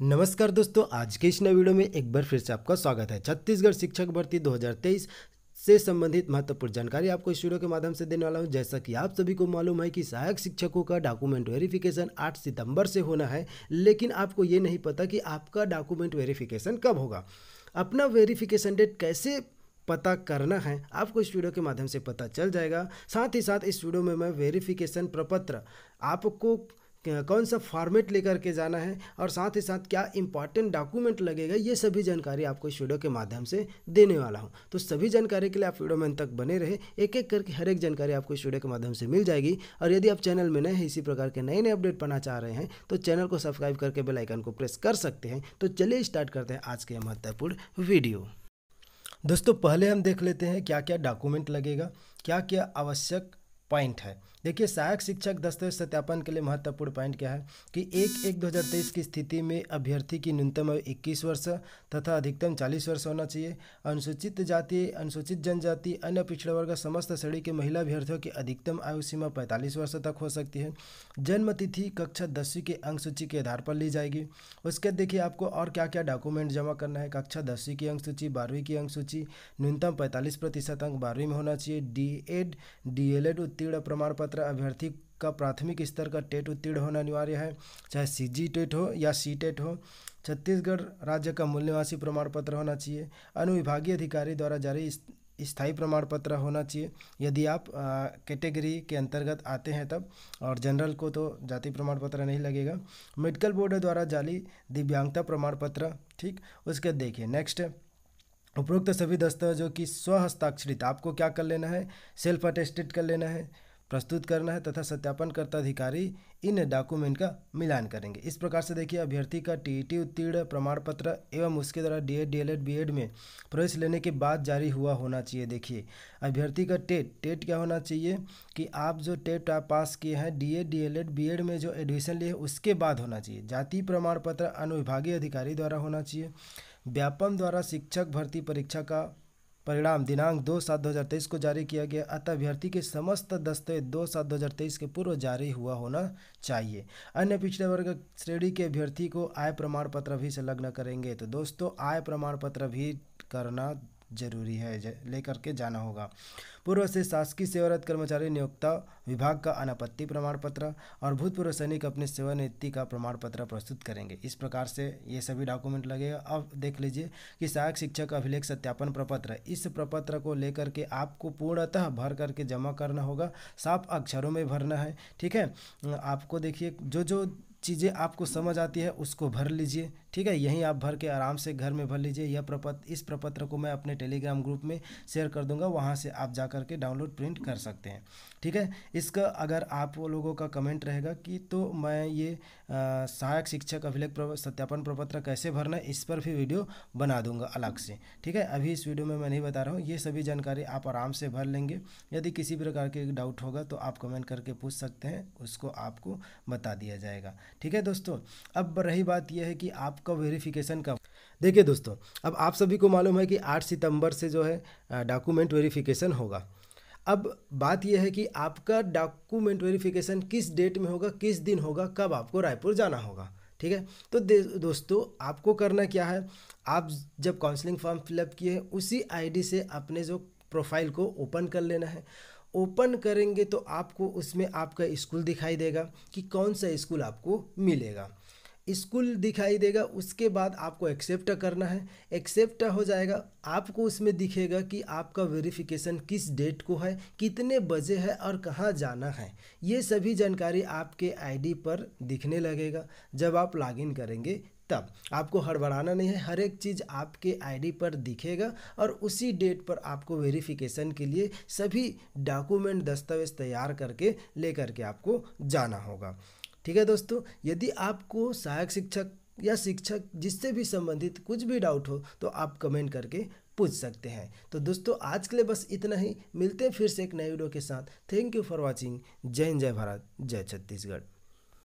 नमस्कार दोस्तों, आज के इस नए वीडियो में एक बार फिर से आपका स्वागत है। छत्तीसगढ़ शिक्षक भर्ती 2023 से संबंधित महत्वपूर्ण जानकारी आपको इस वीडियो के माध्यम से देने वाला हूँ। जैसा कि आप सभी को मालूम है कि सहायक शिक्षकों का डॉक्यूमेंट वेरिफिकेशन 8 सितंबर से होना है, लेकिन आपको ये नहीं पता कि आपका डॉक्यूमेंट वेरिफिकेशन कब होगा। अपना वेरिफिकेशन डेट कैसे पता करना है, आपको इस वीडियो के माध्यम से पता चल जाएगा। साथ ही साथ इस वीडियो में मैं वेरिफिकेशन प्रपत्र आपको कौन सा फॉर्मेट लेकर के जाना है और साथ ही साथ क्या इंपॉर्टेंट डॉक्यूमेंट लगेगा, ये सभी जानकारी आपको इस वीडियो के माध्यम से देने वाला हूँ। तो सभी जानकारी के लिए आप वीडियो में तक बने रहे। एक एक करके हर एक जानकारी आपको इस वीडियो के माध्यम से मिल जाएगी। और यदि आप चैनल में नए हैं, इसी प्रकार के नए नए अपडेट पाना चाह रहे हैं तो चैनल को सब्सक्राइब करके बेलाइकन को प्रेस कर सकते हैं। तो चलिए स्टार्ट करते हैं आज के महत्वपूर्ण वीडियो दोस्तों, पहले हम देख लेते हैं क्या क्या डॉक्यूमेंट लगेगा क्या क्या आवश्यक पॉइंट है। देखिए, सहायक शिक्षक दस्तावेज़ सत्यापन के लिए महत्वपूर्ण पॉइंट क्या है कि एक एक दो हज़ार तेईस की स्थिति में अभ्यर्थी की न्यूनतम आयु इक्कीस वर्ष तथा अधिकतम चालीस वर्ष होना चाहिए। अनुसूचित जाति, अनुसूचित जनजाति, अन्य पिछड़ा वर्ग समस्त श्रेणी के महिला अभ्यर्थियों की अधिकतम आयु सीमा पैंतालीस वर्ष तक हो सकती है। जन्म तिथि कक्षा दसवीं के अंक सूची के आधार पर ली जाएगी। उसके देखिए, आपको और क्या क्या डॉक्यूमेंट जमा करना है? कक्षा दसवीं की अंक सूची, बारहवीं की अंक सूची, न्यूनतम पैंतालीस प्रतिशत अंक बारहवीं में होना चाहिए। D Ed D El Ed उत्तीर्ण प्रमाण पत्र अभ्यर्थी का प्राथमिक स्तर का टेट उत्तीर्ण होना अनिवार्य है, चाहे सी जी टेट हो या सी टेट हो। छत्तीसगढ़ राज्य का मूल निवासी प्रमाण पत्र होना चाहिए। अनुविभागीय अधिकारी द्वारा जारी स्थायी प्रमाण पत्र होना चाहिए। यदि आप कैटेगरी के अंतर्गत आते हैं तब, और जनरल को तो जाति प्रमाण पत्र नहीं लगेगा। मेडिकल बोर्ड द्वारा जारी दिव्यांगता प्रमाण पत्र ठीक? उसके देखिए, नेक्स्ट। उपरोक्त सभी दस्तावेजों की स्व हस्ताक्षरित आपको क्या कर लेना है? सेल्फ अटेस्टेड कर लेना है, प्रस्तुत करना है तथा सत्यापनकर्ता अधिकारी इन डॉक्यूमेंट का मिलान करेंगे। इस प्रकार से देखिए, अभ्यर्थी का टीईटी उत्तीर्ण प्रमाण पत्र एवं उसके द्वारा D Ed D El Ed B Ed में प्रवेश लेने के बाद जारी हुआ होना चाहिए। देखिए, अभ्यर्थी का टेट टेट क्या होना चाहिए? कि आप जो टेट आप पास किए हैं D Ed D El Ed B Ed में जो एडमिशन लिए, उसके बाद होना चाहिए। जाति प्रमाण पत्र अनुविभागीय अधिकारी द्वारा होना चाहिए। व्यापम द्वारा शिक्षक भर्ती परीक्षा का परिणाम दिनांक दो सात दो हज़ार तेईस को जारी किया गया, अतः अभ्यर्थी के समस्त दस्तावेज़ दो सात दो हज़ार तेईस के पूर्व जारी हुआ होना चाहिए। अन्य पिछड़े वर्ग श्रेणी के अभ्यर्थी को आय प्रमाण पत्र भी संलग्न करेंगे। तो दोस्तों, आय प्रमाण पत्र भी करना ज़रूरी है लेकर के जाना होगा। पूर्व से शासकीय सेवारत कर्मचारी नियोक्ता विभाग का अनापत्ति प्रमाण पत्र और भूतपूर्व सैनिक अपने सेवानिवृत्ति का प्रमाण पत्र प्रस्तुत करेंगे। इस प्रकार से ये सभी डॉक्यूमेंट लगेगा। अब देख लीजिए कि सहायक शिक्षक अभिलेख सत्यापन प्रपत्र, इस प्रपत्र को लेकर के आपको पूर्णतः भर करके जमा करना होगा। साफ़ अक्षरों में भरना है, ठीक है? आपको देखिए जो जो चीज़ें आपको समझ आती है, उसको भर लीजिए ठीक है, यहीं आप भर के आराम से घर में भर लीजिए। यह प्रपत्र इस प्रपत्र को मैं अपने टेलीग्राम ग्रुप में शेयर कर दूँगा। वहाँ से आप जा कर के डाउनलोड प्रिंट कर सकते हैं। ठीक है, इसका अगर आप लोगों का कमेंट रहेगा कि तो मैं ये सहायक शिक्षक अभिलेख सत्यापन प्रपत्र कैसे भरना इस पर भी वीडियो बना दूँगा अलग से। ठीक है, अभी इस वीडियो में मैं नहीं बता रहा हूँ। ये सभी जानकारी आप आराम से भर लेंगे। यदि किसी प्रकार के डाउट होगा तो आप कमेंट करके पूछ सकते हैं, उसको आपको बता दिया जाएगा। ठीक है दोस्तों, अब रही बात यह है कि आप आपका वेरिफिकेशन का। देखिए दोस्तों, अब आप सभी को मालूम है कि 8 सितंबर से जो है डॉक्यूमेंट वेरिफिकेशन होगा। अब बात यह है कि आपका डॉक्यूमेंट वेरिफिकेशन किस डेट में होगा, किस दिन होगा, कब आपको रायपुर जाना होगा, ठीक है? तो दोस्तों, आपको करना क्या है, आप जब काउंसलिंग फॉर्म फिलअप किए, उसी आईडी से अपने जो प्रोफ़ाइल को ओपन कर लेना है। ओपन करेंगे तो आपको उसमें आपका स्कूल दिखाई देगा कि कौन सा स्कूल आपको मिलेगा। स्कूल दिखाई देगा, उसके बाद आपको एक्सेप्ट करना है। एक्सेप्ट हो जाएगा, आपको उसमें दिखेगा कि आपका वेरिफिकेशन किस डेट को है, कितने बजे है और कहाँ जाना है। ये सभी जानकारी आपके आईडी पर दिखने लगेगा। जब आप लॉगिन करेंगे, तब। आपको हड़बड़ाना नहीं है, हर एक चीज़ आपके आईडी पर दिखेगा और उसी डेट पर आपको वेरिफिकेशन के लिए सभी डॉक्यूमेंट दस्तावेज़ तैयार करके लेकर के आपको जाना होगा। ठीक है दोस्तों? यदि आपको सहायक शिक्षक या शिक्षक जिससे भी संबंधित कुछ भी डाउट हो तो आप कमेंट करके पूछ सकते हैं। तो दोस्तों, आज के लिए बस इतना ही। मिलते हैं फिर से एक नए वीडियो के साथ। थैंक यू फॉर वॉचिंग जय हिंद, जय भारत, जय छत्तीसगढ़।